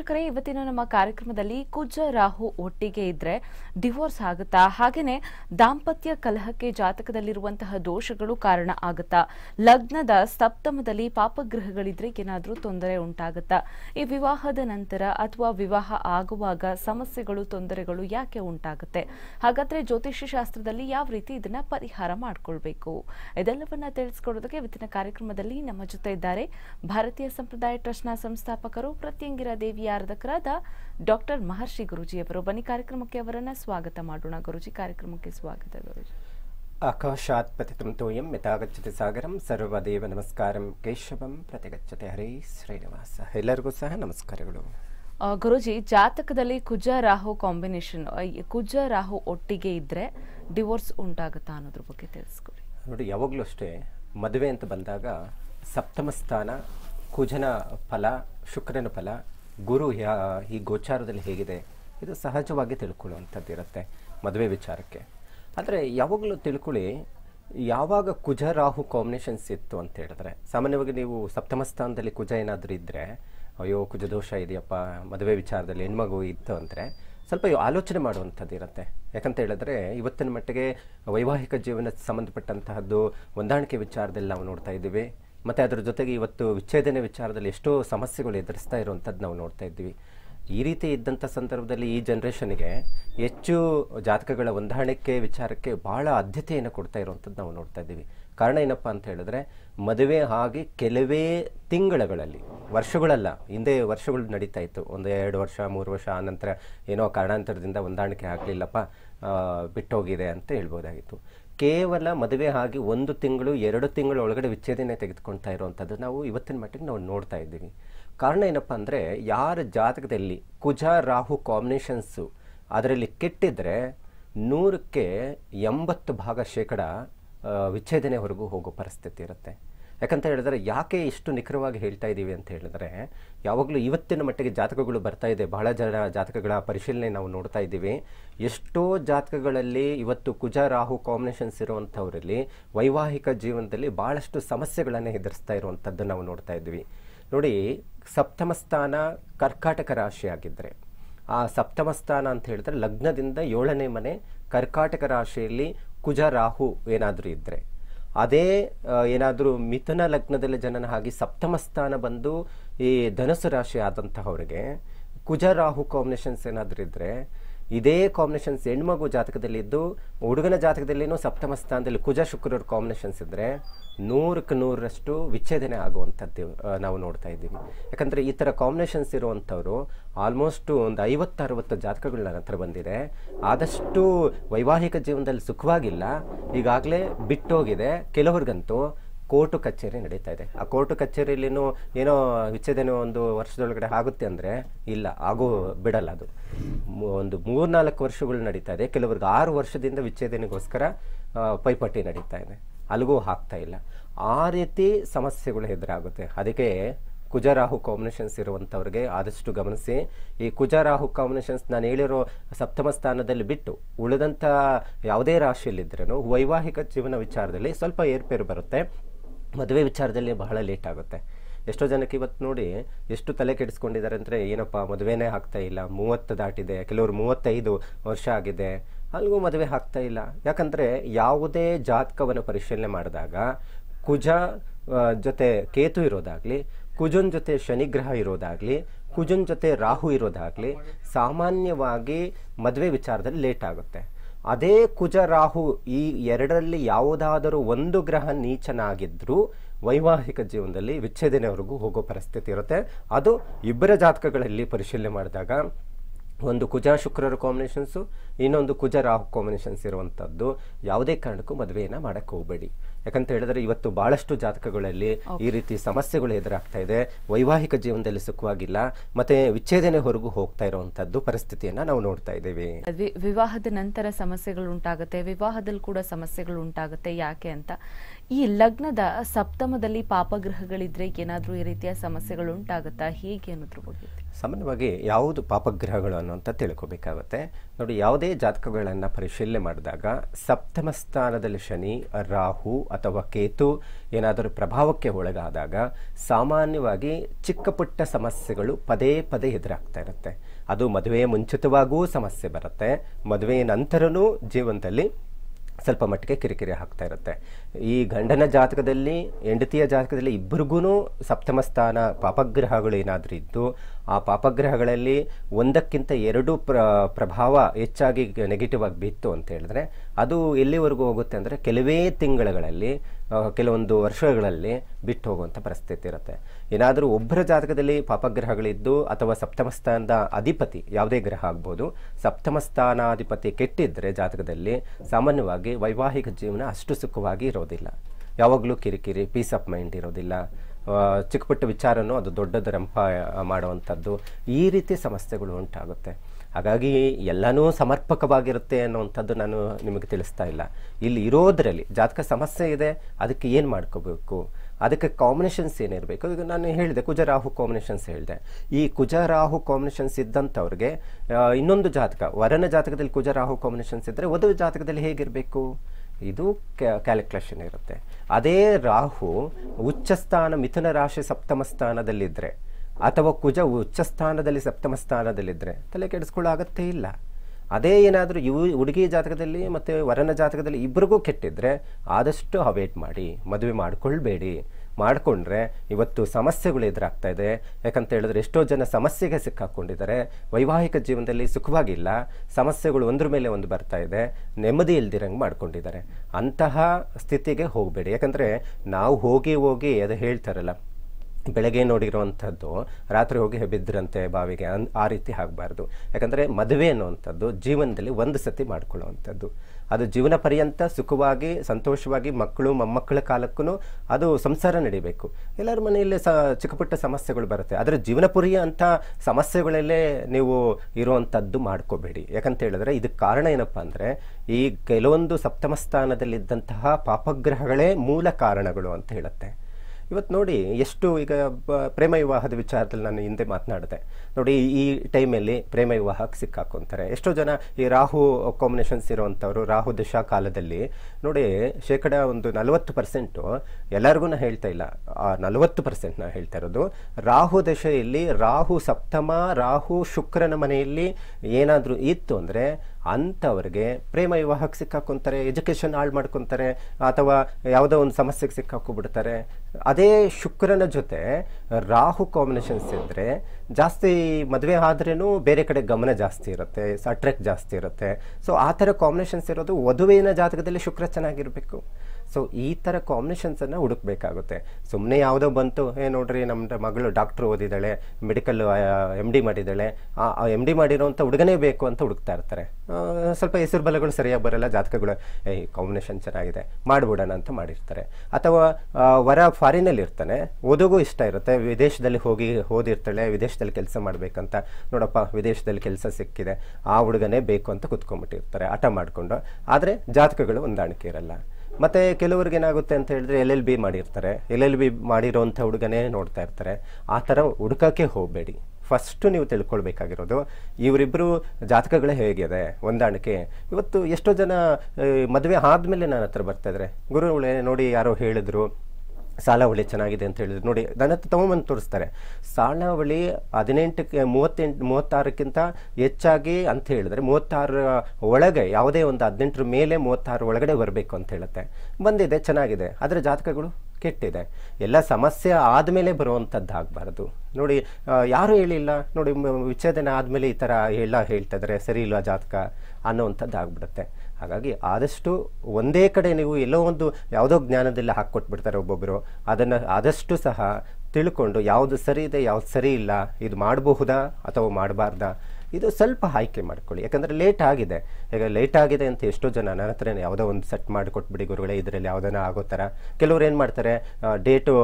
ವೀಕ್ಷಕರೇ, ಇವತ್ತಿನ ನಮ್ಮ ಕಾರ್ಯಕ್ರಮದಲ್ಲಿ ಕುಜ ರಾಹು ಒಟ್ಟಿಗೆ ಇದ್ರೆ ಡಿವೋರ್ಸ್ ಆಗುತ್ತಾ? ಹಾಗೇನೆ ದಾಂಪತ್ಯ ಕಲಹಕ್ಕೆ ಜಾತಕದಲ್ಲಿರುವಂತಹ ದೋಷಗಳು ಕಾರಣ ಆಗುತ್ತಾ? ಲಗ್ನದ ಸಪ್ತಮದಲ್ಲಿ ಪಾಪಗ್ರಹಗಳಿದ್ರೆ ಏನಾದರೂ ತೊಂದರೆ ಉಂಟಾಗುತ್ತಾ? ಈ ವಿವಾಹದ ನಂತರ ಅಥವಾ ವಿವಾಹ ಆಗುವಾಗ ಸಮಸ್ಯೆಗಳು, ತೊಂದರೆಗಳು ಯಾಕೆ ಉಂಟಾಗುತ್ತೆ? ಹಾಗಾದ್ರೆ ಜ್ಯೋತಿಷ್ಯ ಶಾಸ್ತ್ರದಲ್ಲಿ ಯಾವ ರೀತಿ ಇದನ್ನ ಪರಿಹಾರ ಮಾಡಿಕೊಳ್ಬೇಕು? ಇದೆಲ್ಲವನ್ನ ತಿಳಿಸ್ಕೊಡೋದಕ್ಕೆ ಇವತ್ತಿನ ಕಾರ್ಯಕ್ರಮದಲ್ಲಿ ನಮ್ಮ ಜೊತೆ ಇದ್ದಾರೆ ಭಾರತೀಯ ಸಂಪ್ರದಾಯ ಟ್ರಸ್ಟ್ನ ಸಂಸ್ಥಾಪಕರು ಪ್ರತ್ಯಂಗಿರ ದೇವಿಯ ಆರಾಧಕರಾದ ಡಾಕ್ಟರ್ ಮಹರ್ಷಿ ಗುರುಜಿಯವರು ಬನ್ನಿ ಕಾರ್ಯಕ್ರಮಕ್ಕೆ ಅವರನ್ನ ಸ್ವಾಗತ ಮಾಡೋಣ. ಗುರುಜಿ ಕಾರ್ಯಕ್ರಮಕ್ಕೆ ಸ್ವಾಗತ ಗುರುಜಿ. ಆಕಾಶಾತ್ ಪತಿತಂ ತೋಯಂ ಯಥಾಗಚ್ಚತೆ ಸಾಗರಂ ಸರ್ವದೇವ ನಮಸ್ಕಾರಂ ಕೇಶವಂ ಪ್ರತಿಗಚ್ಚತೆ. ಹರೇ ಶ್ರೀನಿವಾಸ. ಎಲ್ಲರಿಗೂ ಸಹ ನಮಸ್ಕಾರಗಳು. ಗುರುಜಿ ಜಾತಕದಲ್ಲಿ ಕುಜ ರಾಹು ಕಾಂಬಿನೇಷನ್ ಕುಜ ರಾಹು ಒಟ್ಟಿಗೆ ಇದ್ರೆ ಡಿವೋರ್ಸ್ ಉಂಟಾಗುತ್ತಾ ಅನ್ನೋದ್ರ ಬಗ್ಗೆ ತಿಳಿಸ್ಕೊಡಿ. ನೋಡಿ ಯಾವಾಗಲೂ ಅಷ್ಟೇ ಮದುವೆ ಅಂತ ಬಂದಾಗ ಸಪ್ತಮ ಸ್ಥಾನ ಕುಜನ ಫಲ ಶುಕ್ರನ ಫಲ ಗುರು ಯಾ ಈ ಗೋಚಾರದಲ್ಲಿ ಹೇಗಿದೆ, ಇದು ಸಹಜವಾಗಿ ತಿಳ್ಕೊಳ್ಳುವಂಥದ್ದು ಇರುತ್ತೆ ಮದುವೆ ವಿಚಾರಕ್ಕೆ. ಆದರೆ ಯಾವಾಗಲೂ ತಿಳ್ಕೊಳ್ಳಿ, ಯಾವಾಗ ಕುಜ ರಾಹು ಕಾಂಬಿನೇಷನ್ಸ್ ಇತ್ತು ಅಂತ ಹೇಳಿದ್ರೆ, ಸಾಮಾನ್ಯವಾಗಿ ನೀವು ಸಪ್ತಮ ಸ್ಥಾನದಲ್ಲಿ ಕುಜ ಏನಾದರೂ ಇದ್ದರೆ ಅಯ್ಯೋ ಕುಜ ದೋಷ ಇದೆಯಪ್ಪ, ಮದುವೆ ವಿಚಾರದಲ್ಲಿ ಹೆಣ್ಮಗು ಇತ್ತು ಅಂದರೆ, ಸ್ವಲ್ಪ ಆಲೋಚನೆ ಮಾಡುವಂಥದ್ದು ಇರುತ್ತೆ. ಯಾಕಂತ ಹೇಳಿದ್ರೆ, ಇವತ್ತಿನ ಮಟ್ಟಿಗೆ ವೈವಾಹಿಕ ಜೀವನಕ್ಕೆ ಸಂಬಂಧಪಟ್ಟಂತಹದ್ದು ಹೊಂದಾಣಿಕೆ ವಿಚಾರದಲ್ಲಿ ನಾವು ನೋಡ್ತಾ ಇದ್ದೀವಿ. ಮತ್ತು ಅದರ ಜೊತೆಗೆ ಇವತ್ತು ವಿಚ್ಛೇದನೆ ವಿಚಾರದಲ್ಲಿ ಎಷ್ಟೋ ಸಮಸ್ಯೆಗಳು ಎದುರಿಸ್ತಾ ಇರುವಂಥದ್ದು ನಾವು ನೋಡ್ತಾ ಇದ್ದೀವಿ. ಈ ರೀತಿ ಇದ್ದಂಥ ಸಂದರ್ಭದಲ್ಲಿ ಈ ಜನ್ರೇಷನ್ಗೆ ಹೆಚ್ಚು ಜಾತಕಗಳ ಹೊಂದಾಣಿಕೆ ವಿಚಾರಕ್ಕೆ ಭಾಳ ಆದ್ಯತೆಯನ್ನು ಕೊಡ್ತಾ ಇರುವಂಥದ್ದು ನಾವು ನೋಡ್ತಾ ಇದ್ದೀವಿ. ಕಾರಣ ಏನಪ್ಪ ಅಂತ ಹೇಳಿದ್ರೆ, ಮದುವೆ ಆಗಿ ಕೆಲವೇ ತಿಂಗಳುಗಳಲ್ಲಿ, ವರ್ಷಗಳಲ್ಲ, ಹಿಂದೆ ವರ್ಷಗಳು ನಡೀತಾ ಇತ್ತು. ಒಂದು ಎರಡು ವರ್ಷ, ಮೂರು ವರ್ಷ ಆನಂತರ ಏನೋ ಕಾರಣಾಂತರದಿಂದ ಹೊಂದಾಣಿಕೆ ಆಗಲಿಲ್ಲಪ್ಪ ಬಿಟ್ಟೋಗಿದೆ ಅಂತ ಹೇಳ್ಬೋದಾಗಿತ್ತು. ಕೇವಲ ಮದುವೆ ಆಗಿ ಒಂದು ತಿಂಗಳು, ಎರಡು ತಿಂಗಳ ಒಳಗಡೆ ವಿಚ್ಛೇದನೆ ತೆಗೆದುಕೊಳ್ತಾ ಇರುವಂಥದ್ದು ನಾವು ಇವತ್ತಿನ ಮಟ್ಟಿಗೆ ನಾವು ನೋಡ್ತಾ ಇದ್ದೀವಿ. ಕಾರಣ ಏನಪ್ಪ ಅಂದರೆ, ಯಾರ ಜಾತಕದಲ್ಲಿ ಕುಜ ರಾಹು ಕಾಂಬಿನೇಷನ್ಸು ಅದರಲ್ಲಿ ಕೆಟ್ಟಿದ್ರೆ ನೂರಕ್ಕೆ ಎಂಬತ್ತು ಭಾಗ ಶೇಕಡ ವಿಚ್ಛೇದನೆವರೆಗೂ ಹೋಗೋ ಪರಿಸ್ಥಿತಿ ಇರುತ್ತೆ. ಯಾಕಂತ ಹೇಳಿದ್ರೆ ಯಾಕೆ ಇಷ್ಟು ನಿಖರವಾಗಿ ಹೇಳ್ತಾ ಇದ್ದೀವಿ ಅಂತ ಹೇಳಿದ್ರೆ, ಯಾವಾಗಲೂ ಇವತ್ತಿನ ಮಟ್ಟಿಗೆ ಜಾತಕಗಳು ಬರ್ತಾ ಇದೆ, ಬಹಳ ಜನ ಜಾತಕಗಳ ಪರಿಶೀಲನೆ ನಾವು ನೋಡ್ತಾ ಇದ್ದೀವಿ. ಎಷ್ಟೋ ಜಾತಕಗಳಲ್ಲಿ ಇವತ್ತು ಕುಜ, ರಾಹು ಕಾಂಬಿನೇಷನ್ಸ್ ಇರುವಂಥವರಲ್ಲಿ ವೈವಾಹಿಕ ಜೀವನದಲ್ಲಿ ಭಾಳಷ್ಟು ಸಮಸ್ಯೆಗಳನ್ನು ಎದುರಿಸ್ತಾ ಇರುವಂಥದ್ದು ನಾವು ನೋಡ್ತಾ ಇದ್ವಿ ನೋಡಿ, ಸಪ್ತಮ ಸ್ಥಾನ ಕರ್ಕಾಟಕ ರಾಶಿ ಆಗಿದ್ದರೆ ಆ ಸಪ್ತಮ ಸ್ಥಾನ ಅಂತ ಹೇಳಿದ್ರೆ ಲಗ್ನದಿಂದ ಏಳನೇ ಮನೆ ಕರ್ಕಾಟಕ ರಾಶಿಯಲ್ಲಿ ಕುಜ, ರಾಹು ಏನಾದರೂ ಇದ್ದರೆ ಅದೇ ಏನಾದರೂ ಮಿಥುನ ಲಗ್ನದಲ್ಲಿ ಜನನ ಹಾಗೆ ಸಪ್ತಮ ಸ್ಥಾನ ಬಂದು ಈ ಧನಸು ರಾಶಿ ಆದಂತಹವರಿಗೆ ಕುಜ ರಾಹು ಕಾಂಬಿನೇಷನ್ಸ್ ಏನಾದರೂ ಇದ್ದರೆ ಇದೇ ಕಾಂಬಿನೇಷನ್ಸ್ ಹೆಣ್ಮಗು ಜಾತಕದಲ್ಲಿದ್ದು, ಹುಡುಗನ ಜಾತಕದಲ್ಲಿನೂ ಸಪ್ತಮ ಸ್ಥಾನದಲ್ಲಿ ಕುಜ ಶುಕ್ರರ ಕಾಂಬಿನೇಷನ್ಸ್ ಇದ್ದರೆ ನೂರಕ್ಕೆ ನೂರರಷ್ಟು ವಿಚ್ಛೇದನೆ ಆಗುವಂಥದ್ದು ನಾವು ನೋಡ್ತಾ ಇದ್ದೀವಿ. ಯಾಕಂದರೆ ಈ ಥರ ಕಾಂಬಿನೇಷನ್ಸ್ ಇರುವಂಥವ್ರು ಆಲ್ಮೋಸ್ಟ್ ಒಂದು ಐವತ್ತು ಅರವತ್ತು ಜಾತಕಗಳು ನನ್ನ ಹತ್ರ ಬಂದಿದೆ. ಆದಷ್ಟು ವೈವಾಹಿಕ ಜೀವನದಲ್ಲಿ ಸುಖವಾಗಿಲ್ಲ. ಈಗಾಗಲೇ ಬಿಟ್ಟೋಗಿದೆ. ಕೆಲವ್ರಿಗಂತೂ ಕೋರ್ಟು ಕಚೇರಿ ನಡೀತಾ ಇದೆ. ಆ ಕೋರ್ಟು ಕಚೇರಿಯಲ್ಲಿನೂ ಏನೋ ವಿಚ್ಛೇದನ ಒಂದು ವರ್ಷದೊಳಗಡೆ ಆಗುತ್ತೆ ಅಂದರೆ ಇಲ್ಲ, ಆಗೋ ಬಿಡಲ್ಲ ಅದು. ಒಂದು ಮೂರ್ನಾಲ್ಕು ವರ್ಷಗಳು ನಡೀತಾ ಇದೆ. ಕೆಲವ್ರಿಗೆ ಆರು ವರ್ಷದಿಂದ ವಿಚ್ಛೇದನೆಗೋಸ್ಕರ ಪೈಪಟ್ಟಿ ಪೈಪೋಟಿ ನಡೀತಾ ಇದೆ. ಅಲ್ಲಿಗೂ ಆಗ್ತಾ ಇಲ್ಲ. ಆ ರೀತಿ ಸಮಸ್ಯೆಗಳು ಎದುರಾಗುತ್ತೆ. ಅದಕ್ಕೆ ಕುಜರಾಹು ಕಾಂಬಿನೇಷನ್ಸ್ ಇರುವಂಥವ್ರಿಗೆ ಆದಷ್ಟು ಗಮನಿಸಿ. ಈ ಕುಜರಾಹು ಕಾಂಬಿನೇಷನ್ಸ್ ನಾನು ಹೇಳಿರೋ ಸಪ್ತಮ ಸ್ಥಾನದಲ್ಲಿ ಬಿಟ್ಟು ಉಳಿದಂಥ ಯಾವುದೇ ರಾಶಿಯಲ್ಲಿದ್ರೂ ವೈವಾಹಿಕ ಜೀವನ ವಿಚಾರದಲ್ಲಿ ಸ್ವಲ್ಪ ಏರ್ಪೇರು ಬರುತ್ತೆ. ಮದುವೆ ವಿಚಾರದಲ್ಲಿ ಬಹಳ ಲೇಟ್ ಆಗುತ್ತೆ. ಎಷ್ಟೋ ಜನಕ್ಕೆ ಇವತ್ತು ನೋಡಿ ಎಷ್ಟು ತಲೆ ಕೆಡಿಸ್ಕೊಂಡಿದ್ದಾರೆ ಅಂದರೆ ಏನಪ್ಪ, ಮದುವೆನೇ ಆಗ್ತಾ ಇಲ್ಲ, ಮೂವತ್ತು ದಾಟಿದೆ, ಕೆಲವರು ಮೂವತ್ತೈದು ವರ್ಷ ಆಗಿದೆ ಅಲ್ಲಿಗೂ ಮದುವೆ ಆಗ್ತಾ ಇಲ್ಲ. ಯಾಕಂದರೆ ಯಾವುದೇ ಜಾತಕವನ್ನು ಪರಿಶೀಲನೆ ಮಾಡಿದಾಗ, ಕುಜ ಜೊತೆ ಕೇತು ಇರೋದಾಗಲಿ, ಕುಜನ್ ಜೊತೆ ಶನಿಗ್ರಹ ಇರೋದಾಗಲಿ, ಕುಜನ್ ಜೊತೆ ರಾಹು ಇರೋದಾಗಲಿ, ಸಾಮಾನ್ಯವಾಗಿ ಮದುವೆ ವಿಚಾರದಲ್ಲಿ ಲೇಟ್ ಆಗುತ್ತೆ. ಅದೇ ಕುಜ ರಾಹು ಈ ಎರಡರಲ್ಲಿ ಯಾವುದಾದರೂ ಒಂದು ಗ್ರಹ ನೀಚನಾಗಿದ್ದರೂ ವೈವಾಹಿಕ ಜೀವನದಲ್ಲಿ ವಿಚ್ಛೇದನೆವರೆಗೂ ಹೋಗೋ ಪರಿಸ್ಥಿತಿ ಇರುತ್ತೆ. ಅದು ಇಬ್ಬರ ಜಾತಕಗಳಲ್ಲಿ ಪರಿಶೀಲನೆ ಮಾಡಿದಾಗ ಒಂದು ಕುಜ ಶುಕ್ರರ ಕಾಂಬಿನೇಷನ್ಸು ಇನ್ನೊಂದು ಕುಜ ರಾಹು ಕಾಂಬಿನೇಷನ್ಸ್ ಇರುವಂಥದ್ದು. ಯಾವುದೇ ಕಾರಣಕ್ಕೂ ಮದುವೆಯನ್ನು ಮಾಡಕ್ಕೆ ಹೋಗಬೇಡಿ. ಯಾಕಂತ ಹೇಳಿದ್ರೆ ಇವತ್ತು ಬಹಳಷ್ಟು ಜಾತಕಗಳಲ್ಲಿ ಈ ರೀತಿ ಸಮಸ್ಯೆಗಳು ಎದುರಾಗ್ತಾ ಇದೆ. ವೈವಾಹಿಕ ಜೀವನದಲ್ಲಿ ಸುಖವಾಗಿಲ್ಲ. ಮತ್ತೆ ವಿಚ್ಛೇದನೆ ಹೊರಗೂ ಹೋಗ್ತಾ ಇರುವಂತದ್ದು ಪರಿಸ್ಥಿತಿಯನ್ನ ನಾವು ನೋಡ್ತಾ ಇದ್ದೇವೆ. ವಿವಾಹದ ನಂತರ ಸಮಸ್ಯೆಗಳು ಉಂಟಾಗುತ್ತೆ. ವಿವಾಹದಲ್ಲಿ ಕೂಡ ಸಮಸ್ಯೆಗಳು ಉಂಟಾಗುತ್ತೆ. ಯಾಕೆ ಅಂತ? ಈ ಲಗ್ನದ ಸಪ್ತಮದಲ್ಲಿ ಪಾಪಗ್ರಹಗಳಿದ್ರೆ ಏನಾದ್ರೂ ಈ ರೀತಿಯ ಸಮಸ್ಯೆಗಳು ಉಂಟಾಗುತ್ತಾ? ಹೇಗೆ ಅನ್ನೋದ್ರ ಬಗ್ಗೆ. ಸಾಮಾನ್ಯವಾಗಿ ಯಾವುದು ಪಾಪಗ್ರಹಗಳು ಅನ್ನುವಂಥ ತಿಳ್ಕೊಬೇಕಾಗುತ್ತೆ. ನೋಡಿ, ಯಾವುದೇ ಜಾತಕಗಳನ್ನು ಪರಿಶೀಲನೆ ಮಾಡಿದಾಗ ಸಪ್ತಮ ಸ್ಥಾನದಲ್ಲಿ ಶನಿ, ರಾಹು ಅಥವಾ ಕೇತು ಏನಾದರೂ ಪ್ರಭಾವಕ್ಕೆ ಒಳಗಾದಾಗ ಸಾಮಾನ್ಯವಾಗಿ ಚಿಕ್ಕ ಪುಟ್ಟ ಸಮಸ್ಯೆಗಳು ಪದೇ ಪದೇ ಎದುರಾಗ್ತಾ ಇರುತ್ತೆ. ಅದು ಮದುವೆಯ ಮುಂಚಿತವಾಗೂ ಸಮಸ್ಯೆ ಬರುತ್ತೆ. ಮದುವೆಯ ನಂತರನೂ ಜೀವನದಲ್ಲಿ ಸ್ವಲ್ಪ ಮಟ್ಟಿಗೆ ಕಿರಿಕಿರಿ ಆಗ್ತಾ ಇರುತ್ತೆ. ಈ ಗಂಡನ ಜಾತಕದಲ್ಲಿ, ಹೆಂಡತಿಯ ಜಾತಕದಲ್ಲಿ ಇಬ್ಬರಿಗೂ ಸಪ್ತಮ ಸ್ಥಾನ ಪಾಪಗ್ರಹಗಳು ಏನಾದರೂ ಇದ್ದು, ಆ ಪಾಪಗ್ರಹಗಳಲ್ಲಿ ಒಂದಕ್ಕಿಂತ ಎರಡು ಪ್ರ, ಪ್ರಭಾವ ಹೆಚ್ಚಾಗಿ ನೆಗೆಟಿವ್ ಆಗಿ ಬಿತ್ತು ಅಂತ ಹೇಳಿದ್ರೆ, ಅದು ಎಲ್ಲಿವರೆಗೂ ಹೋಗುತ್ತೆ ಅಂದರೆ ಕೆಲವೇ ತಿಂಗಳುಗಳಲ್ಲಿ ಕೆಲವೊಂದು ವರ್ಷಗಳಲ್ಲಿ ಬಿಟ್ಟು ಹೋಗುವಂಥ ಪರಿಸ್ಥಿತಿ ಇರುತ್ತೆ. ಏನಾದರೂ ಒಬ್ಬರ ಜಾತಕದಲ್ಲಿ ಪಾಪಗ್ರಹಗಳಿದ್ದು, ಅಥವಾ ಸಪ್ತಮ ಸ್ಥಾನದ ಅಧಿಪತಿ, ಯಾವುದೇ ಗ್ರಹ ಆಗ್ಬೋದು, ಸಪ್ತಮ ಸ್ಥಾನಾಧಿಪತಿ ಕೆಟ್ಟಿದ್ದರೆ ಜಾತಕದಲ್ಲಿ ಸಾಮಾನ್ಯವಾಗಿ ವೈವಾಹಿಕ ಜೀವನ ಅಷ್ಟು ಸುಖವಾಗಿ ಇರೋದಿಲ್ಲ. ಯಾವಾಗಲೂ ಕಿರಿಕಿರಿ ಪೀಸ್ ಆಫ್ ಮೈಂಡ್ ಇರೋದಿಲ್ಲ. ಚಿಕ್ಕ ಪುಟ್ಟ ವಿಚಾರನೂ ಅದು ದೊಡ್ಡದು ರಂಪ ಮಾಡುವಂಥದ್ದು ಈ ರೀತಿ ಸಮಸ್ಯೆಗಳು ಉಂಟಾಗುತ್ತೆ. ಹಾಗಾಗಿ ಎಲ್ಲನೂ ಸಮರ್ಪಕವಾಗಿರುತ್ತೆ ಅನ್ನುವಂಥದ್ದು ನಾನು ನಿಮಗೆ ತಿಳಿಸ್ತಾ ಇಲ್ಲ. ಇಲ್ಲಿ ಇರೋದರಲ್ಲಿ ಜಾತಕ ಸಮಸ್ಯೆ ಇದೆ, ಅದಕ್ಕೆ ಏನು ಮಾಡ್ಕೋಬೇಕು? ಅದಕ್ಕೆ ಕಾಂಬಿನೇಷನ್ಸ್ ಏನಿರಬೇಕು? ಈಗ ನಾನು ಹೇಳಿದೆ, ಕುಜರಾಹು ಕಾಂಬಿನೇಷನ್ಸ್ ಹೇಳಿದೆ. ಈ ಕುಜರಾಹು ಕಾಂಬಿನೇಷನ್ಸ್ ಇದ್ದಂಥವ್ರಿಗೆ ಇನ್ನೊಂದು ಜಾತಕ, ವರನ ಜಾತಕದಲ್ಲಿ ಕುಜರಾಹು ಕಾಂಬಿನೇಷನ್ಸ್ ಇದ್ದರೆ ವಧು ಜಾತಕದಲ್ಲಿ ಹೇಗಿರಬೇಕು? ಇದು ಕ್ಯಾಲ್ಕುಲೇಷನ್ ಇರುತ್ತೆ. ಅದೇ ರಾಹು ಉಚ್ಚಸ್ಥಾನ ಮಿಥುನ ರಾಶಿ ಸಪ್ತಮ ಸ್ಥಾನದಲ್ಲಿದ್ದರೆ ಅಥವಾ ಕುಜ ಉಚ್ಚಸ್ಥಾನದಲ್ಲಿ ಸಪ್ತಮ ಸ್ಥಾನದಲ್ಲಿದ್ದರೆ ತಲೆ ಕೆಡಿಸ್ಕೊಳ್ಳೋ ಅಗತ್ಯ ಇಲ್ಲ. ಅದೇ ಏನಾದರೂ ಇವು ಹುಡುಗಿ ಜಾತಕದಲ್ಲಿ ಮತ್ತು ವರನ ಜಾತಕದಲ್ಲಿ ಇಬ್ಬರಿಗೂ ಕೆಟ್ಟಿದ್ದರೆ ಆದಷ್ಟು ಅವಾಯ್ಡ್ ಮಾಡಿ, ಮದುವೆ ಮಾಡ್ಕೊಳ್ಬೇಡಿ. ಮಾಡಿಕೊಂಡ್ರೆ ಇವತ್ತು ಸಮಸ್ಯೆಗಳು ಎದುರಾಗ್ತಾ ಇದೆ. ಯಾಕಂತ ಹೇಳಿದ್ರೆ ಎಷ್ಟೋ ಜನ ಸಮಸ್ಯೆಗೆ ಸಿಕ್ಕಾಕೊಂಡಿದ್ದಾರೆ. ವೈವಾಹಿಕ ಜೀವನದಲ್ಲಿ ಸುಖವಾಗಿಲ್ಲ. ಸಮಸ್ಯೆಗಳು ಒಂದ್ರ ಮೇಲೆ ಒಂದು ಬರ್ತಾ ಇದೆ. ನೆಮ್ಮದಿ ಇಲ್ದಿರಂಗೆ ಮಾಡ್ಕೊಂಡಿದ್ದಾರೆ. ಅಂತಹ ಸ್ಥಿತಿಗೆ ಹೋಗಬೇಡಿ. ಯಾಕಂದರೆ ನಾವು ಹೋಗಿ ಹೋಗಿ ಅದು ಹೇಳ್ತಾರಲ್ಲ, ಬೆಳಗ್ಗೆ ನೋಡಿರುವಂಥದ್ದು, ರಾತ್ರಿ ಹೋಗಿ ಬಿದ್ದರಂತೆ ಬಾವಿಗೆ ಆ ರೀತಿ ಆಗಬಾರ್ದು. ಯಾಕಂದರೆ ಮದುವೆ ಅನ್ನುವಂಥದ್ದು ಜೀವನದಲ್ಲಿ ಒಂದು ಸತಿ ಮಾಡ್ಕೊಳ್ಳುವಂಥದ್ದು. ಅದು ಜೀವನ ಪರ್ಯಂತ ಸುಖವಾಗಿ, ಸಂತೋಷವಾಗಿ, ಮಕ್ಕಳು, ಮೊಮ್ಮಕ್ಕಳ ಕಾಲಕ್ಕೂ ಅದು ಸಂಸಾರ ನಡಿಬೇಕು. ಎಲ್ಲರ ಮನೆಯಲ್ಲಿ ಸ ಚಿಕ್ಕ ಪುಟ್ಟ ಸಮಸ್ಯೆಗಳು ಬರುತ್ತೆ. ಆದರೆ ಜೀವನಪುರಿಯ ಅಂಥ ಸಮಸ್ಯೆಗಳಲ್ಲೇ ನೀವು ಇರುವಂಥದ್ದು ಮಾಡ್ಕೋಬೇಡಿ. ಯಾಕಂತ ಹೇಳಿದ್ರೆ ಇದಕ್ಕೆ ಕಾರಣ ಏನಪ್ಪ ಅಂದರೆ, ಈ ಕೆಲವೊಂದು ಸಪ್ತಮ ಸ್ಥಾನದಲ್ಲಿದ್ದಂತಹ ಪಾಪಗ್ರಹಗಳೇ ಮೂಲ ಕಾರಣಗಳು ಅಂತ ಹೇಳುತ್ತೆ. ಇವತ್ತು ನೋಡಿ ಎಷ್ಟು ಈಗ ಪ್ರೇಮ ವಿವಾಹದ ವಿಚಾರದಲ್ಲಿ ನಾನು ಹಿಂದೆ ಮಾತನಾಡಿದೆ. ನೋಡಿ, ಈ ಟೈಮಲ್ಲಿ ಪ್ರೇಮ ವಿವಾಹಕ್ಕೆ ಸಿಕ್ಕಾಕೊಂತಾರೆ. ಎಷ್ಟೋ ಜನ ಈ ರಾಹು ಕಾಂಬಿನೇಷನ್ಸ್ ಇರುವಂಥವ್ರು, ರಾಹು ದಶಾ ಕಾಲದಲ್ಲಿ, ನೋಡಿ, ಶೇಕಡ ಒಂದು ನಲವತ್ತು ಪರ್ಸೆಂಟು ಎಲ್ಲರಿಗೂ ಹೇಳ್ತಾ ಇಲ್ಲ. ಆ ನಲವತ್ತು ಪರ್ಸೆಂಟ್ ನಾ ಹೇಳ್ತಾ ಇರೋದು, ರಾಹು ದಶೆಯಲ್ಲಿ ರಾಹು ಸಪ್ತಮ, ರಾಹು ಶುಕ್ರನ ಮನೆಯಲ್ಲಿ ಏನಾದರೂ ಇತ್ತು ಅಂದರೆ ಅಂಥವ್ರಿಗೆ ಪ್ರೇಮ ವಿವಾಹಕ್ಕೆ ಸಿಕ್ಕಾಕೊಂತಾರೆ ಎಜುಕೇಷನ್ ಹಾಳು ಮಾಡ್ಕೊತಾರೆ, ಅಥವಾ ಯಾವುದೋ ಒಂದು ಸಮಸ್ಯೆಗೆ ಸಿಕ್ಕಾಕೊಬಿಡ್ತಾರೆ ಅದೇ ಶುಕ್ರನ ಜೊತೆ ರಾಹು ಕಾಂಬಿನೇಷನ್ಸ್ ಇದ್ದರೆ ಜಾಸ್ತಿ ಮದುವೆ ಆದ್ರೂ ಬೇರೆ ಕಡೆ ಗಮನ ಜಾಸ್ತಿ ಇರುತ್ತೆ ಅಟ್ರ್ಯಾಕ್ಟ್ ಜಾಸ್ತಿ ಇರುತ್ತೆ. ಸೊ ಆ ಥರ ಕಾಂಬಿನೇಷನ್ಸ್ ಇರೋದು ವಧುವಿನ ಜಾತಕದಲ್ಲಿ ಶುಕ್ರ ಚೆನ್ನಾಗಿರಬೇಕು. ಸೊ ಈ ಥರ ಕಾಂಬಿನೇಷನ್ಸನ್ನು ಹುಡುಕಬೇಕಾಗುತ್ತೆ. ಸುಮ್ಮನೆ ಯಾವುದೋ ಬಂತು, ಏ ನೋಡ್ರಿ ನಮ್ಮ ಮಗಳು ಡಾಕ್ಟ್ರ್ ಓದಿದ್ದಾಳೆ ಮೆಡಿಕಲ್ ಎಂ ಡಿ ಮಾಡಿದ್ದಾಳೆ, ಆ ಎಂ ಡಿ ಮಾಡಿರೋಂಥ ಹುಡುಗನೇ ಬೇಕು ಅಂತ ಹುಡುಕ್ತಾ ಇರ್ತಾರೆ. ಸ್ವಲ್ಪ ಹೆಸರು ಬಲಗಳು ಸರಿಯಾಗಿ ಬರೋಲ್ಲ, ಜಾತಕಗಳು, ಏ ಕಾಂಬಿನೇಷನ್ ಚೆನ್ನಾಗಿದೆ, ಮಾಡಿಬಿಡೋಣ ಅಂತ ಮಾಡಿರ್ತಾರೆ. ಅಥವಾ ವರ ಫಾರಿನಲ್ಲಿ ಇರ್ತಾನೆ, ಓದೋಗೂ ಇಷ್ಟ ಇರುತ್ತೆ, ವಿದೇಶದಲ್ಲಿ ಹೋಗಿ ಓದಿರ್ತಾಳೆ, ವಿದೇಶದಲ್ಲಿ ಕೆಲಸ ಮಾಡಬೇಕಂತ, ನೋಡಪ್ಪ, ವಿದೇಶದಲ್ಲಿ ಕೆಲಸ ಸಿಕ್ಕಿದೆ, ಆ ಹುಡುಗನೇ ಬೇಕು ಅಂತ ಕುತ್ಕೊಂಡ್ಬಿಟ್ಟಿರ್ತಾರೆ, ಹಠ ಮಾಡಿಕೊಂಡು. ಆದರೆ ಜಾತಕಗಳು ಹೊಂದಾಣಿಕೆ ಇರಲ್ಲ. ಮತ್ತೆ ಕೆಲವ್ರಿಗೆ ಏನಾಗುತ್ತೆ ಅಂತ ಹೇಳಿದ್ರೆ ಎಲ್ ಎಲ್ ಬಿ ಮಾಡಿರ್ತಾರೆ. ಎಲ್ ಎಲ್ ಬಿ ಮಾಡಿರೋಂಥ ಹುಡುಗನೇ ನೋಡ್ತಾ ಇರ್ತಾರೆ. ಆ ಥರ ಹುಡುಕಕ್ಕೆ ಹೋಗಬೇಡಿ. ಫಸ್ಟು ನೀವು ತಿಳ್ಕೊಳ್ಬೇಕಾಗಿರೋದು ಇವರಿಬ್ಬರು ಜಾತಕಗಳೇ ಹೇಗಿದೆ ಹೊಂದಾಣಿಕೆ. ಇವತ್ತು ಎಷ್ಟೋ ಜನ ಮದುವೆ ಆದಮೇಲೆ ನನ್ನ ಹತ್ರ ಬರ್ತಾ ಇದ್ರೆ. ಗುರುಗಳೇ, ನೋಡಿ ಯಾರೋ ಹೇಳಿದ್ರು. ಸಾಲಾವಳಿ ಚೆನ್ನಾಗಿದೆ ಅಂತ ಹೇಳಿದ್ರು. ನೋಡಿ ನನ್ನ ಹತ್ರ ತೊಗೊಂಬಂದು ತೋರಿಸ್ತಾರೆ ಸಾಲಾವಳಿ ಹದಿನೆಂಟಕ್ಕೆ, ಮೂವತ್ತೆಂಟು, ಮೂವತ್ತಾರಕ್ಕಿಂತ ಹೆಚ್ಚಾಗಿ ಅಂತ ಹೇಳಿದ್ರೆ ಮೂವತ್ತಾರ ಒಳಗೆ, ಯಾವುದೇ ಒಂದು ಹದಿನೆಂಟರ ಮೇಲೆ ಮೂವತ್ತಾರು ಒಳಗಡೆ ಬರಬೇಕು ಅಂತ ಹೇಳುತ್ತೆ. ಬಂದಿದೆ, ಚೆನ್ನಾಗಿದೆ. ಅದರ ಜಾತಕಗಳು ಕೆಟ್ಟಿದೆ. ಎಲ್ಲ ಸಮಸ್ಯೆ ಆದಮೇಲೆ ಬರುವಂಥದ್ದು ಆಗಬಾರ್ದು. ನೋಡಿ ಯಾರು ಹೇಳಿಲ್ಲ? ನೋಡಿ, ವಿಚ್ಛೇದನ ಆದಮೇಲೆ ಈ ಥರ ಎಲ್ಲ ಹೇಳ್ತಾ ಇದ್ದಾರೆ, ಸರಿ ಇಲ್ಲ ಜಾತಕ ಅನ್ನೋವಂಥದ್ದು ಆಗ್ಬಿಡುತ್ತೆ. ಹಾಗಾಗಿ ಆದಷ್ಟು ಒಂದೇ ಕಡೆ ನೀವು ಎಲ್ಲೋ ಒಂದು ಯಾವುದೋ ಜ್ಞಾನದಲ್ಲಿ ಹಾಕ್ಕೊಟ್ಬಿಡ್ತಾರೆ ಒಬ್ಬೊಬ್ಬರು ಅದನ್ನು ಆದಷ್ಟು ಸಹ ತಿಳ್ಕೊಂಡು ಯಾವುದು ಸರಿ ಇದೆ, ಯಾವುದು ಸರಿ ಇಲ್ಲ, ಇದು ಮಾಡಬಹುದಾ ಅಥವಾ ಮಾಡಬಾರ್ದಾ ಇದು ಸ್ವಲ್ಪ ಆಯ್ಕೆ ಮಾಡ್ಕೊಳ್ಳಿ. ಯಾಕಂದರೆ ಲೇಟ್ ಆಗಿದೆ. ಈಗ ಲೇಟ್ ಆಗಿದೆ ಅಂತ ಎಷ್ಟೋ ಜನ ನನ್ನ ಹತ್ರ ಯಾವುದೋ ಒಂದು ಸೆಟ್ ಮಾಡಿಕೊಟ್ಬಿಡಿ ಗುರುಗಳೇ, ಇದರಲ್ಲಿ ಯಾವುದನ್ನ ಆಗೋ ಥರ. ಕೆಲವ್ರು ಏನು ಮಾಡ್ತಾರೆ ಡೇಟು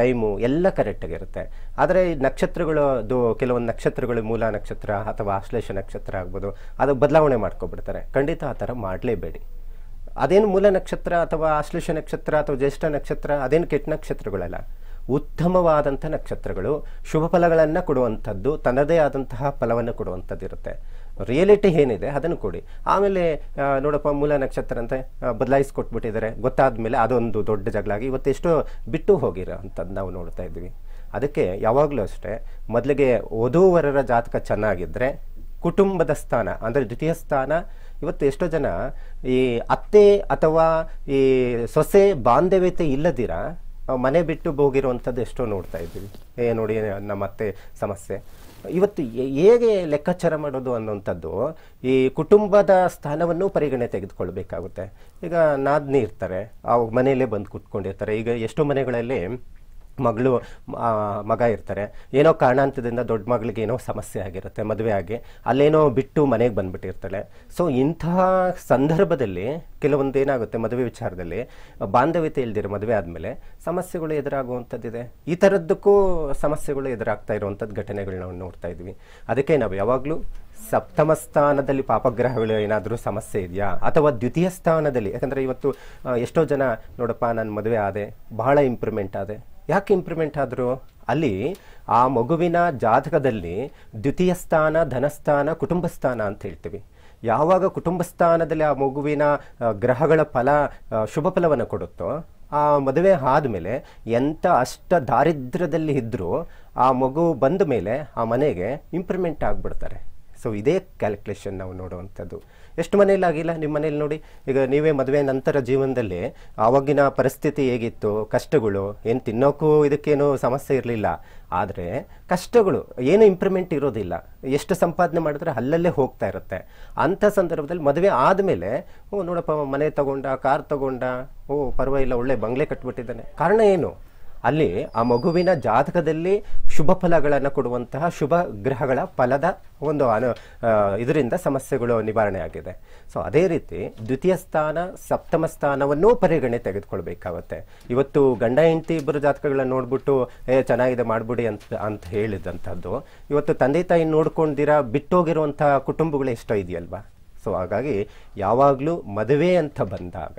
ಟೈಮು ಎಲ್ಲ ಕರೆಕ್ಟಾಗಿರುತ್ತೆ ಆದರೆ ಈ ನಕ್ಷತ್ರಗಳು, ಅದು ಕೆಲವೊಂದು ನಕ್ಷತ್ರಗಳು ಮೂಲ ನಕ್ಷತ್ರ ಅಥವಾ ಆಶ್ಲೇಷ ನಕ್ಷತ್ರ ಆಗ್ಬೋದು, ಅದು ಬದಲಾವಣೆ ಮಾಡ್ಕೊಬಿಡ್ತಾರೆ. ಖಂಡಿತ ಆ ಥರ ಮಾಡಲೇಬೇಡಿ. ಅದೇನು ಮೂಲ ನಕ್ಷತ್ರ ಅಥವಾ ಆಶ್ಲೇಷ ನಕ್ಷತ್ರ ಅಥವಾ ಜ್ಯೇಷ್ಠ ನಕ್ಷತ್ರ, ಅದೇನು ಕೆಟ್ಟ ನಕ್ಷತ್ರಗಳಲ್ಲ. ಉತ್ತಮವಾದಂಥ ನಕ್ಷತ್ರಗಳು ಶುಭ ಫಲಗಳನ್ನು ಕೊಡುವಂಥದ್ದು, ತನ್ನದೇ ಆದಂತಹ ಫಲವನ್ನು ಕೊಡುವಂಥದ್ದು ಇರುತ್ತೆ ರಿಯಲಿಟಿ ಏನಿದೆ, ಅದನ್ನು ಕೊಡಿ. ಆಮೇಲೆ ನೋಡಪ್ಪ, ಮೂಲ ನಕ್ಷತ್ರ ಅಂತ ಬದಲಾಯಿಸ್ಕೊಟ್ಬಿಟ್ಟಿದ್ದಾರೆ. ಗೊತ್ತಾದ ಮೇಲೆ ಅದೊಂದು ದೊಡ್ಡ ಜಗಳಾಗಿ ಇವತ್ತೆಷ್ಟೋ ಬಿಟ್ಟು ಹೋಗಿರೋ ಅಂಥದ್ದು ನಾವು ನೋಡ್ತಾ ಇದ್ವಿ ಅದಕ್ಕೆ ಯಾವಾಗಲೂ ಅಷ್ಟೇ, ಮೊದಲಿಗೆ ವಧೂವರರ ಜಾತಕ ಚೆನ್ನಾಗಿದ್ದರೆ ಕುಟುಂಬದ ಸ್ಥಾನ, ಅಂದರೆ ದ್ವಿತೀಯ ಸ್ಥಾನ ಇವತ್ತು ಎಷ್ಟೋ ಜನ ಈ ಅತ್ತೆ ಅಥವಾ ಈ ಸೊಸೆ ಬಾಂಧವ್ಯತೆ ಇಲ್ಲದಿರ ಮನೆ ಬಿಟ್ಟು ಹೋಗಿರುವಂಥದ್ದು ಎಷ್ಟೋ ನೋಡ್ತಾ ಇದ್ದೀವಿ. ಏ, ನೋಡಿ, ನಮ್ಮ ಅತ್ತೆ ಸಮಸ್ಯೆ. ಇವತ್ತು ಹೇಗೆ ಲೆಕ್ಕಾಚಾರ ಮಾಡೋದು ಅನ್ನುವಂಥದ್ದು ಈ ಕುಟುಂಬದ ಸ್ಥಾನವನ್ನು ಪರಿಗಣನೆ ತೆಗೆದುಕೊಳ್ಬೇಕಾಗುತ್ತೆ. ಈಗ ನಾದ್ನಿ ಇರ್ತಾರೆ ಅವಾಗ ಮನೆಯಲ್ಲೇ ಬಂದು ಕುತ್ಕೊಂಡಿರ್ತಾರೆ. ಈಗ ಎಷ್ಟೋ ಮನೆಗಳಲ್ಲಿ ಮಗಳು ಮಗ ಇರ್ತಾರೆ. ಏನೋ ಕಾರಣಾಂತದಿಂದ ದೊಡ್ಡ ಮಗಳಿಗೆ ಏನೋ ಸಮಸ್ಯೆ ಆಗಿರುತ್ತೆ, ಮದುವೆ ಆಗಿ. ಅಲ್ಲೇನೋ ಬಿಟ್ಟು ಮನೆಗೆ ಬಂದ್ಬಿಟ್ಟಿರ್ತಾಳೆ. ಸೊ ಇಂತಹ ಸಂದರ್ಭದಲ್ಲಿ ಕೆಲವೊಂದು ಏನಾಗುತ್ತೆ ಮದುವೆ ವಿಚಾರದಲ್ಲಿ, ಬಾಂಧವ್ಯತೆ ಇಲ್ದಿರೋ ಮದುವೆ ಆದಮೇಲೆ ಸಮಸ್ಯೆಗಳು ಎದುರಾಗುವಂಥದ್ದಿದೆ. ಈ ಥರದ್ದಕ್ಕೂ ಸಮಸ್ಯೆಗಳು ಎದುರಾಗ್ತಾ ಇರುವಂಥದ್ದು ಘಟನೆಗಳು ನಾವು ನೋಡ್ತಾ ಇದ್ವಿ. ಅದಕ್ಕೆ ನಾವು ಯಾವಾಗಲೂ ಸಪ್ತಮ ಸ್ಥಾನದಲ್ಲಿ ಪಾಪಗ್ರಹಗಳು ಏನಾದರೂ ಸಮಸ್ಯೆ ಇದೆಯಾ? ಅಥವಾ ದ್ವಿತೀಯ ಸ್ಥಾನದಲ್ಲಿ? ಯಾಕಂದರೆ ಇವತ್ತು ಎಷ್ಟೋ ಜನ ನೋಡಪ್ಪ, ನಾನು ಮದುವೆ ಆದೆ, ಬಹಳ ಇಂಪ್ರೂವ್ಮೆಂಟ್ ಆದೆ. ಯಾಕೆ ಇಂಪ್ರೂವ್ಮೆಂಟ್ ಆದರು? ಅಲ್ಲಿ ಆ ಮಗುವಿನ ಜಾತಕದಲ್ಲಿ ದ್ವಿತೀಯ ಸ್ಥಾನ ಧನಸ್ಥಾನ ಕುಟುಂಬ ಸ್ಥಾನ ಅಂತ ಹೇಳ್ತೀವಿ. ಯಾವಾಗ ಕುಟುಂಬ ಸ್ಥಾನದಲ್ಲಿ ಆ ಮಗುವಿನ ಗ್ರಹಗಳ ಫಲ ಶುಭ ಫಲವನ್ನು ಕೊಡುತ್ತೋ, ಆ ಮದುವೆ ಆದಮೇಲೆ ಎಂಥ ಅಷ್ಟ ದಾರಿದ್ರ್ಯದಲ್ಲಿ ಇದ್ದರೂ ಆ ಮಗು ಬಂದ ಮೇಲೆ ಆ ಮನೆಗೆ ಇಂಪ್ರೂವ್ಮೆಂಟ್ ಆಗಿಬಿಡ್ತಾರೆ. ಸೊ ಇದೇ ಕ್ಯಾಲ್ಕುಲೇಷನ್ ನಾವು ನೋಡುವಂಥದ್ದು. ಎಷ್ಟು ಮನೇಲಿ ಆಗಿಲ್ಲ? ನಿಮ್ಮ ಮನೇಲಿ ನೋಡಿ. ಈಗ ನೀವೇ ಮದುವೆ ನಂತರ ಜೀವನದಲ್ಲಿ ಆವಾಗಿನ ಪರಿಸ್ಥಿತಿ ಹೇಗಿತ್ತು? ಕಷ್ಟಗಳು, ಏನು ತಿನ್ನೋಕ್ಕೂ ಇದಕ್ಕೇನು ಸಮಸ್ಯೆ ಇರಲಿಲ್ಲ. ಆದರೆ ಕಷ್ಟಗಳು, ಏನು ಇಂಪ್ರೂವ್ಮೆಂಟ್ ಇರೋದಿಲ್ಲ. ಎಷ್ಟು ಸಂಪಾದನೆ ಮಾಡಿದ್ರೆ ಅಲ್ಲಲ್ಲೇ ಹೋಗ್ತಾ ಇರುತ್ತೆ. ಅಂಥ ಸಂದರ್ಭದಲ್ಲಿ ಮದುವೆ ಆದಮೇಲೆ, ಓ ನೋಡಪ್ಪ, ಮನೆ ತಗೊಂಡ, ಕಾರ್ ತಗೊಂಡ, ಓ ಪರವಾಗಿಲ್ಲ, ಒಳ್ಳೆ ಬಂಗ್ಲೆ ಕಟ್ಬಿಟ್ಟಿದ್ದಾನೆ. ಕಾರಣ ಏನು? ಅಲ್ಲಿ ಆ ಮಗುವಿನ ಜಾತಕದಲ್ಲಿ ಶುಭ ಫಲಗಳನ್ನು ಕೊಡುವಂತಹ ಶುಭ ಗ್ರಹಗಳ ಫಲದ ಒಂದು ಅನು ಇದರಿಂದ ಸಮಸ್ಯೆಗಳು ನಿವಾರಣೆ ಆಗಿದೆ ಸೊ ಅದೇ ರೀತಿ ದ್ವಿತೀಯ ಸ್ಥಾನ, ಸಪ್ತಮ ಸ್ಥಾನವನ್ನು ಪರಿಗಣನೆ ತೆಗೆದುಕೊಳ್ಬೇಕಾಗುತ್ತೆ. ಇವತ್ತು ಗಂಡ, ಹೆಂಡತಿ ಇಬ್ಬರು ಜಾತಕಗಳನ್ನ ನೋಡ್ಬಿಟ್ಟು, ಏ, ಚೆನ್ನಾಗಿದೆ, ಮಾಡ್ಬಿಡಿ ಅಂತ ಅಂತ ಹೇಳಿದಂಥದ್ದು. ಇವತ್ತು ತಂದೆ, ತಾಯಿ ನೋಡ್ಕೊಂಡಿರ, ಬಿಟ್ಟೋಗಿರುವಂತಹ ಕುಟುಂಬಗಳು ಎಷ್ಟೋ ಇದೆಯಲ್ವಾ? ಸೊ ಹಾಗಾಗಿ ಯಾವಾಗಲೂ ಮದುವೆ ಅಂತ ಬಂದಾಗ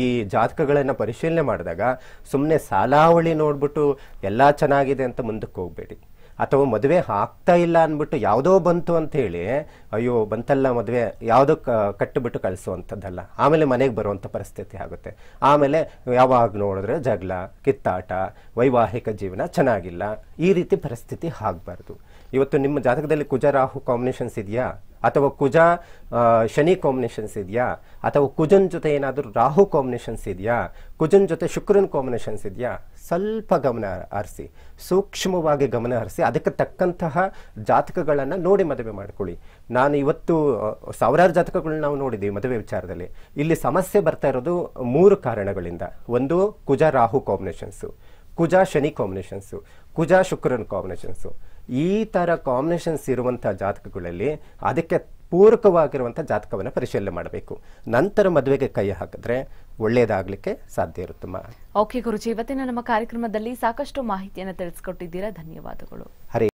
ಈ ಜಾತಕಗಳನ್ನು ಪರಿಶೀಲನೆ ಮಾಡಿದಾಗ ಸುಮ್ಮನೆ ಸಾಲಾವಳಿ ನೋಡ್ಬಿಟ್ಟು ಎಲ್ಲ ಚೆನ್ನಾಗಿದೆ ಅಂತ ಮುಂದಕ್ಕೆ ಹೋಗಬೇಡಿ. ಅಥವಾ ಮದುವೆ ಆಗ್ತಾ ಇಲ್ಲ ಅಂದ್ಬಿಟ್ಟು ಯಾವುದೋ ಬಂತು ಅಂತ ಹೇಳಿ, ಅಯ್ಯೋ ಬಂತಲ್ಲ ಮದುವೆ, ಯಾವುದೋ ಕಟ್ಟಿಬಿಟ್ಟು ಕಳಿಸುವಂಥದ್ದಲ್ಲ. ಆಮೇಲೆ ಮನೆಗೆ ಬರುವಂಥ ಪರಿಸ್ಥಿತಿ ಆಗುತ್ತೆ. ಆಮೇಲೆ ಯಾವಾಗ ನೋಡಿದ್ರೆ ಜಗಳ, ಕಿತ್ತಾಟ, ವೈವಾಹಿಕ ಜೀವನ ಚೆನ್ನಾಗಿಲ್ಲ. ಈ ರೀತಿ ಪರಿಸ್ಥಿತಿ ಆಗಬಾರ್ದು. ಇವತ್ತು ನಿಮ್ಮ ಜಾತಕದಲ್ಲಿ ಕುಜ, ರಾಹು ಕಾಂಬಿನೇಷನ್ಸ್ ಇದೆಯಾ? ಅಥವಾ ಕುಜ ಶನಿ ಕಾಂಬಿನೇಷನ್ಸ್ ಇದೆಯಾ? ಅಥವಾ ಕುಜನ್ ಜೊತೆ ಏನಾದರೂ ರಾಹು ಕಾಂಬಿನೇಷನ್ಸ್ ಇದೆಯಾ? ಕುಜನ್ ಜೊತೆ ಶುಕ್ರನ್ ಕಾಂಬಿನೇಷನ್ಸ್ ಇದೆಯಾ? ಸ್ವಲ್ಪ ಗಮನ ಹರಿಸಿ, ಸೂಕ್ಷ್ಮವಾಗಿ ಗಮನ ಹರಿಸಿ, ಅದಕ್ಕೆ ತಕ್ಕಂತಹ ಜಾತಕಗಳನ್ನು ನೋಡಿ ಮದುವೆ ಮಾಡ್ಕೊಳ್ಳಿ. ನಾನು ಇವತ್ತು ಸಾವಿರಾರು ಜಾತಕಗಳನ್ನ ನಾವು ನೋಡಿದ್ದೀವಿ ಮದುವೆ ವಿಚಾರದಲ್ಲಿ. ಇಲ್ಲಿ ಸಮಸ್ಯೆ ಬರ್ತಾ ಇರೋದು ಮೂರು ಕಾರಣಗಳಿಂದ. ಒಂದು, ಕುಜ, ರಾಹು ಕಾಂಬಿನೇಷನ್ಸು ಕುಜ, ಶನಿ ಕಾಂಬಿನೇಷನ್ಸು ಕುಜ, ಶುಕ್ರನ್ ಕಾಂಬಿನೇಷನ್ಸು ಈ ತರ ಕಾಂಬಿನೇಷನ್ಸ್ ಇರುವಂತಹ ಜಾತಕಗಳಲ್ಲಿ ಅದಕ್ಕೆ ಪೂರಕವಾಗಿರುವಂತಹ ಜಾತಕವನ್ನು ಪರಿಶೀಲನೆ ಮಾಡಬೇಕು. ನಂತರ ಮದುವೆಗೆ ಕೈ ಹಾಕಿದ್ರೆ ಒಳ್ಳೆಯದಾಗಲಿಕ್ಕೆ ಸಾಧ್ಯ ಇರುತ್ತಮ್ಮ. ಓಕೆ ಗುರುಜಿ ಇವತ್ತಿನ ನಮ್ಮ ಕಾರ್ಯಕ್ರಮದಲ್ಲಿ ಸಾಕಷ್ಟು ಮಾಹಿತಿಯನ್ನು ತಿಳಿಸ್ಕೊಟ್ಟಿದ್ದೀರಾ. ಧನ್ಯವಾದಗಳು. ಹರೇ